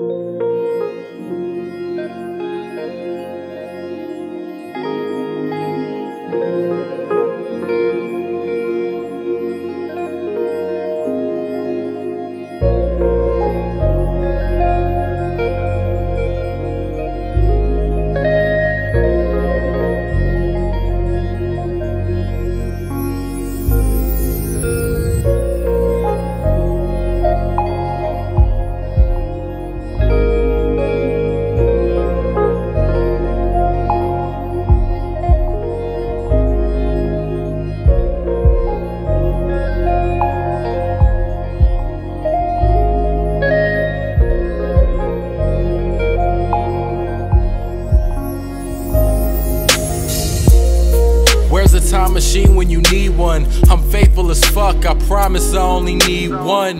Where's the time machine when you need one? I'm faithful as fuck, I promise I only need one.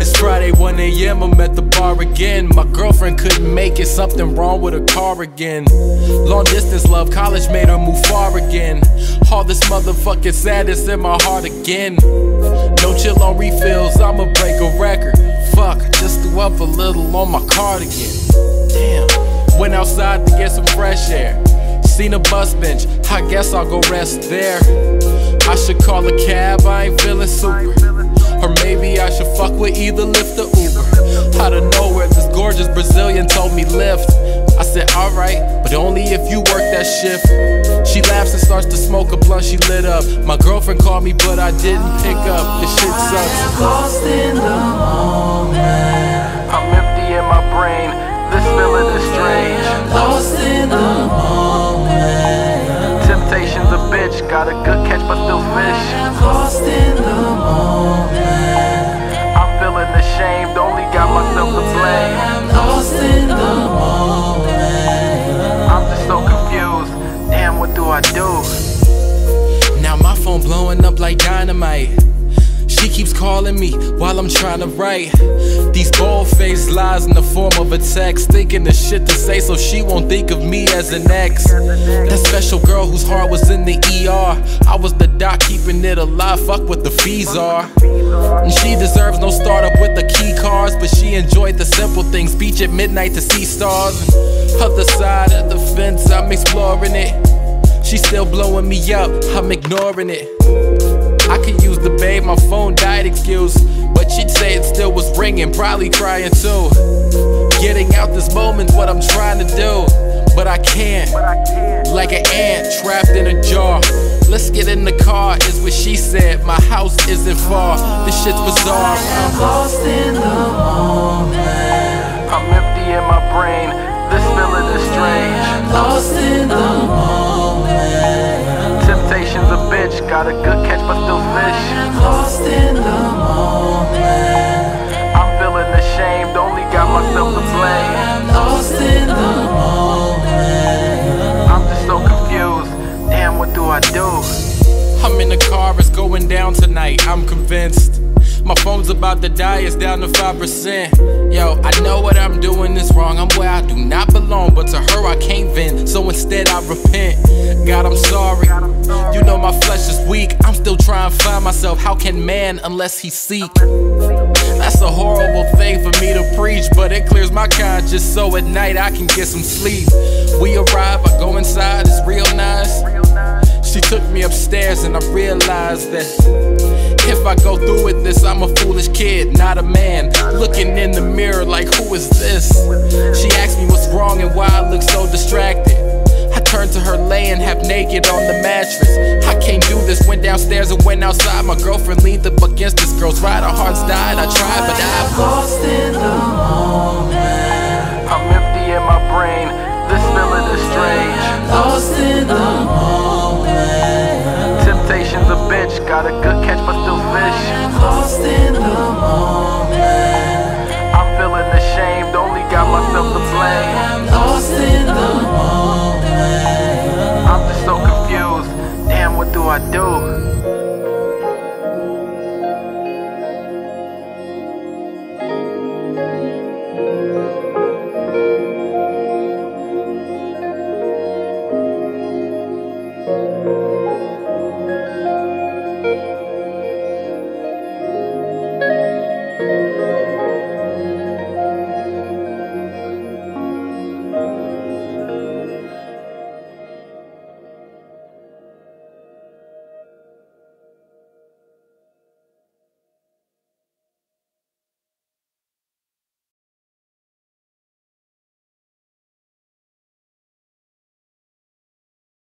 It's Friday 1 a.m., I'm at the bar again. My girlfriend couldn't make it, something wrong with her car again. Long distance love, college made her move far again. All this motherfucking sadness in my heart again. No chill on refills, I'ma break a record. Fuck, just threw up a little on my cardigan. Damn, went outside to get some fresh air. Seen a bus bench, I guess I'll go rest there. I should call a cab, I ain't feeling super. Or maybe I should fuck with either Lyft or Uber. Out of nowhere, this gorgeous Brazilian told me lift. I said, alright, but only if you work that shift. She laughs and starts to smoke a blunt, she lit up. My girlfriend called me, but I didn't pick up. Got a good catch but still fish. Lost in the moment. I'm feeling ashamed, only got myself to blame. I'm Lost in the moment. I'm just so confused. Damn, what do I do? Now my phone blowing up like dynamite. Keeps calling me while I'm trying to write these bold-faced lies in the form of a text, thinking the shit to say so she won't think of me as an ex. That special girl whose heart was in the ER. I was the doc keeping it alive. Fuck what the fees are. And she deserves no startup with the key cards, but she enjoyed the simple things. Beach at midnight to see stars. Other side of the fence, I'm exploring it. She's still blowing me up, I'm ignoring it. I could use the babe, my phone excuse. But she'd say it still was ringing, probably crying too. Getting out this moment's what I'm trying to do. But I can't, like an ant trapped in a jar. Let's get in the car, is what she said. My house isn't far, this shit's bizarre. I'm Lost in the moment. I'm empty in my brain, this feeling is strange. Lost in the moment. Temptation's a bitch, got a good catch but still fish. I do? I'm in the car, it's going down tonight, I'm convinced. My phone's about to die, it's down to 5%. Yo, I know what I'm doing is wrong, I'm where I do not belong, but to her I can't vent, so instead I repent. God, I'm sorry. You know my flesh is weak, I'm still trying to find myself. How can man unless he seek? That's a horrible thing for me to preach, but it clears my conscience so at night I can get some sleep. We arrive, I go inside, it's real nice. If I go through with this, I'm a foolish kid, not a man. Looking in the mirror like, who is this? She asked me what's wrong and why I look so distracted. I turned to her laying half naked on the mattress. I can't do this, went downstairs and went outside. My girlfriend leaned up against this girl's ride. Our hearts died, I tried, but I'm lost in the moment. I'm empty in my brain, this feeling is strange. Lost in the